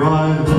your I